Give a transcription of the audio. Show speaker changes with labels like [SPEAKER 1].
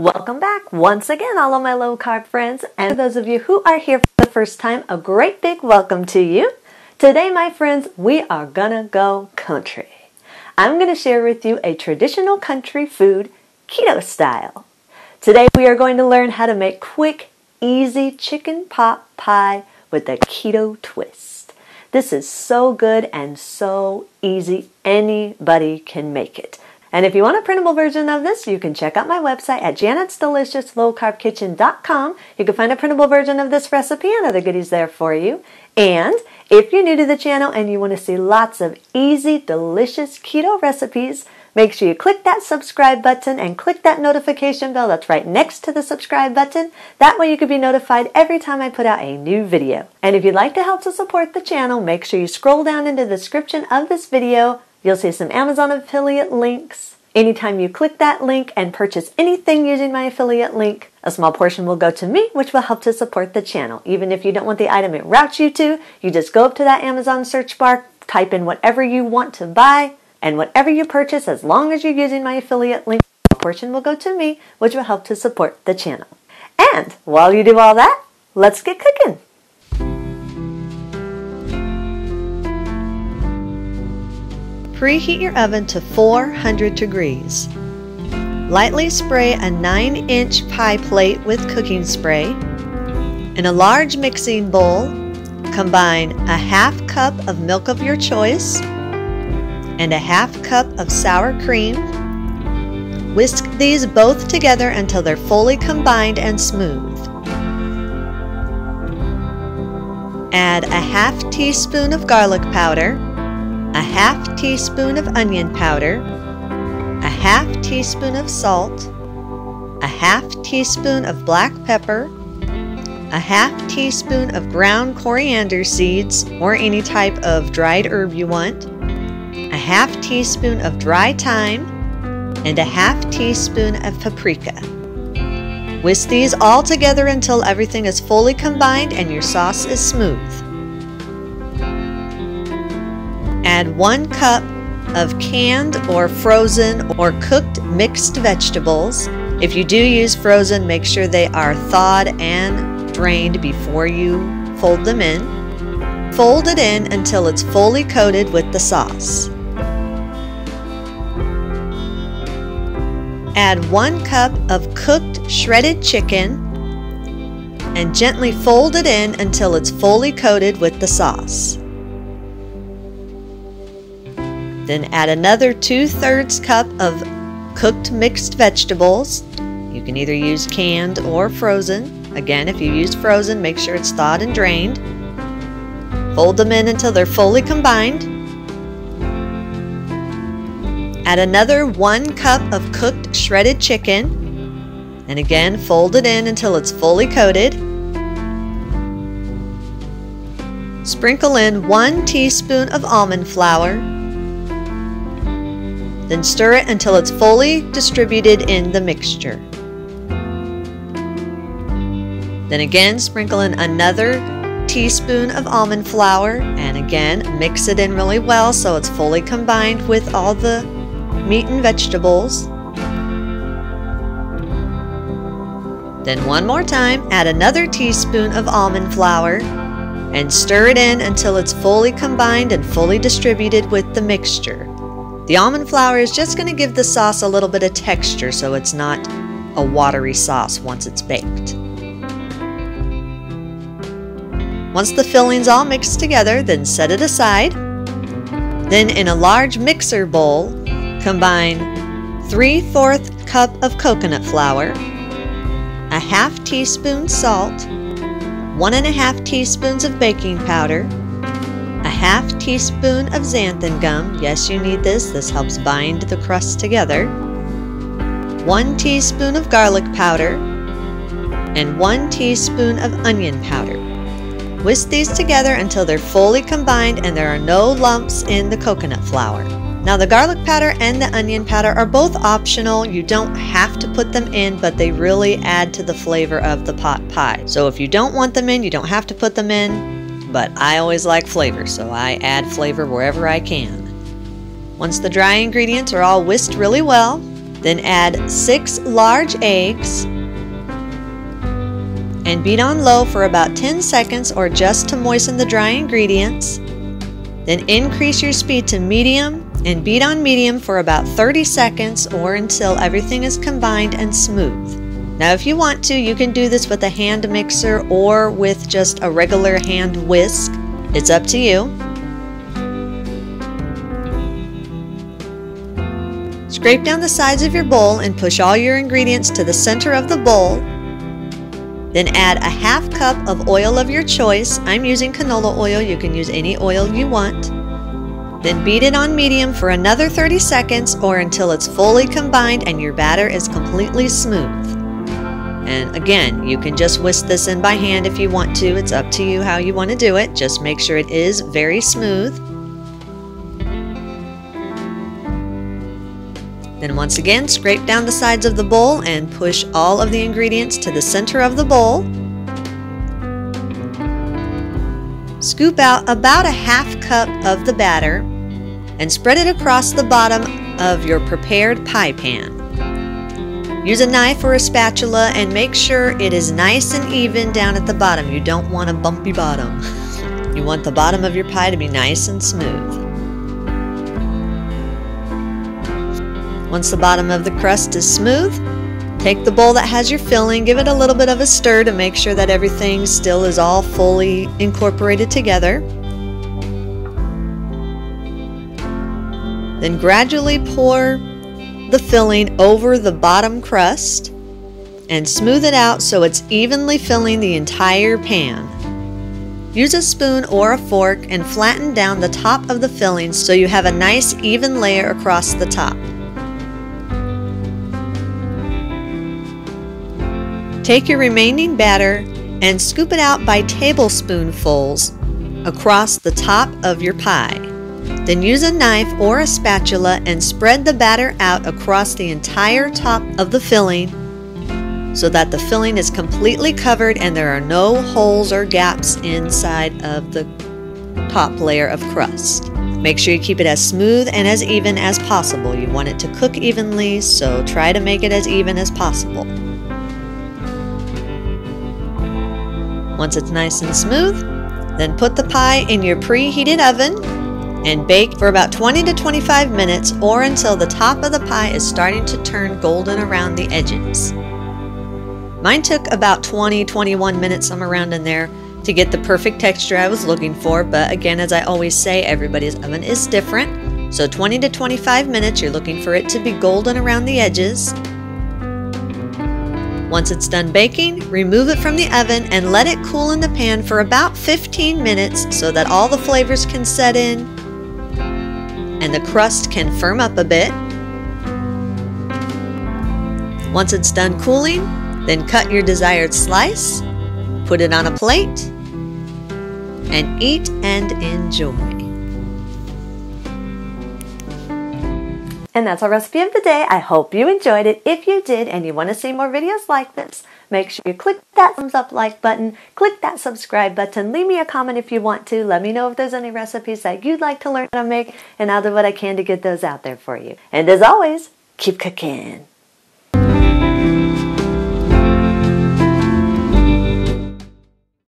[SPEAKER 1] Welcome back once again, all of my low carb friends. And those of you who are here for the first time, a great big welcome to you. Today, my friends, we are gonna go country. I'm gonna share with you a traditional country food, keto style. Today, we are going to learn how to make quick, easy chicken pot pie with a keto twist. This is so good and so easy, anybody can make it. And if you want a printable version of this, you can check out my website at janet'sdeliciouslowcarbkitchen.com. You can find a printable version of this recipe and other goodies there for you. And if you're new to the channel and you want to see lots of easy, delicious keto recipes, make sure you click that subscribe button and click that notification bell that's right next to the subscribe button. That way you can be notified every time I put out a new video. And if you'd like to help to support the channel, make sure you scroll down into the description of this video You'll see some Amazon affiliate links. Anytime you click that link and purchase anything using my affiliate link, a small portion will go to me, which will help to support the channel. Even if you don't want the item it routes you to, you just go up to that Amazon search bar, type in whatever you want to buy, and whatever you purchase, as long as you're using my affiliate link, a portion will go to me, which will help to support the channel. And while you do all that, let's get cooking. Preheat your oven to 400 degrees. Lightly spray a 9 inch pie plate with cooking spray. In a large mixing bowl, combine a half cup of milk of your choice and a half cup of sour cream. Whisk these both together until they're fully combined and smooth. Add a half teaspoon of garlic powder a half teaspoon of onion powder, a half teaspoon of salt, a half teaspoon of black pepper, a half teaspoon of ground coriander seeds or any type of dried herb you want, a half teaspoon of dry thyme, and a half teaspoon of paprika. Whisk these all together until everything is fully combined and your sauce is smooth. Add one cup of canned or frozen or cooked mixed vegetables. If you do use frozen, make sure they are thawed and drained before you fold them in. Fold it in until it's fully coated with the sauce. Add one cup of cooked shredded chicken and gently fold it in until it's fully coated with the sauce. Then add another 2 thirds cup of cooked mixed vegetables. You can either use canned or frozen. Again, if you use frozen, make sure it's thawed and drained. Fold them in until they're fully combined. Add another 1 cup of cooked shredded chicken. And again, fold it in until it's fully coated. Sprinkle in 1 teaspoon of almond flour then stir it until it's fully distributed in the mixture. Then again sprinkle in another teaspoon of almond flour and again mix it in really well so it's fully combined with all the meat and vegetables. Then one more time add another teaspoon of almond flour and stir it in until it's fully combined and fully distributed with the mixture. The almond flour is just going to give the sauce a little bit of texture so it's not a watery sauce once it's baked. Once the filling's all mixed together, then set it aside. Then in a large mixer bowl, combine 3 4 cup of coconut flour, a half teaspoon salt, 1 and a half teaspoons of baking powder, a half teaspoon of xanthan gum. Yes, you need this. This helps bind the crust together. One teaspoon of garlic powder and one teaspoon of onion powder. Whisk these together until they're fully combined and there are no lumps in the coconut flour. Now the garlic powder and the onion powder are both optional. You don't have to put them in, but they really add to the flavor of the pot pie. So if you don't want them in, you don't have to put them in but I always like flavor, so I add flavor wherever I can. Once the dry ingredients are all whisked really well, Then add six large eggs and beat on low for about 10 seconds or just to moisten the dry ingredients. Then increase your speed to medium and beat on medium for about 30 seconds or until everything is combined and smooth. Now if you want to, you can do this with a hand mixer or with just a regular hand whisk. It's up to you. Scrape down the sides of your bowl and push all your ingredients to the center of the bowl then add a half cup of oil of your choice. I'm using canola oil. You can use any oil you want. Then beat it on medium for another 30 seconds or until it's fully combined and your batter is completely smooth. And again, you can just whisk this in by hand if you want to. It's up to you how you want to do it. Just make sure it is very smooth. Then once again, scrape down the sides of the bowl and push all of the ingredients to the center of the bowl. Scoop out about a half cup of the batter and spread it across the bottom of your prepared pie pan. Use a knife or a spatula and make sure it is nice and even down at the bottom. You don't want a bumpy bottom. You want the bottom of your pie to be nice and smooth. Once the bottom of the crust is smooth, take the bowl that has your filling, give it a little bit of a stir to make sure that everything still is all fully incorporated together. Then gradually pour the filling over the bottom crust and smooth it out so it's evenly filling the entire pan. Use a spoon or a fork and flatten down the top of the filling so you have a nice even layer across the top. Take your remaining batter and scoop it out by tablespoonfuls across the top of your pie. Then use a knife or a spatula and spread the batter out across the entire top of the filling so that the filling is completely covered and there are no holes or gaps inside of the top layer of crust. Make sure you keep it as smooth and as even as possible. You want it to cook evenly, so try to make it as even as possible. Once it's nice and smooth, then put the pie in your preheated oven and bake for about 20 to 25 minutes or until the top of the pie is starting to turn golden around the edges. Mine took about 20 21 minutes, somewhere around in there, to get the perfect texture I was looking for. But again, as I always say, everybody's oven is different. So 20 to 25 minutes, you're looking for it to be golden around the edges. Once it's done baking, remove it from the oven and let it cool in the pan for about 15 minutes so that all the flavors can set in and the crust can firm up a bit. Once it's done cooling, then cut your desired slice, put it on a plate, and eat and enjoy. And that's our recipe of the day. I hope you enjoyed it. If you did and you want to see more videos like this, make sure you click that thumbs up like button, click that subscribe button, leave me a comment if you want to. Let me know if there's any recipes that you'd like to learn how to make, and I'll do what I can to get those out there for you. And as always, keep cooking.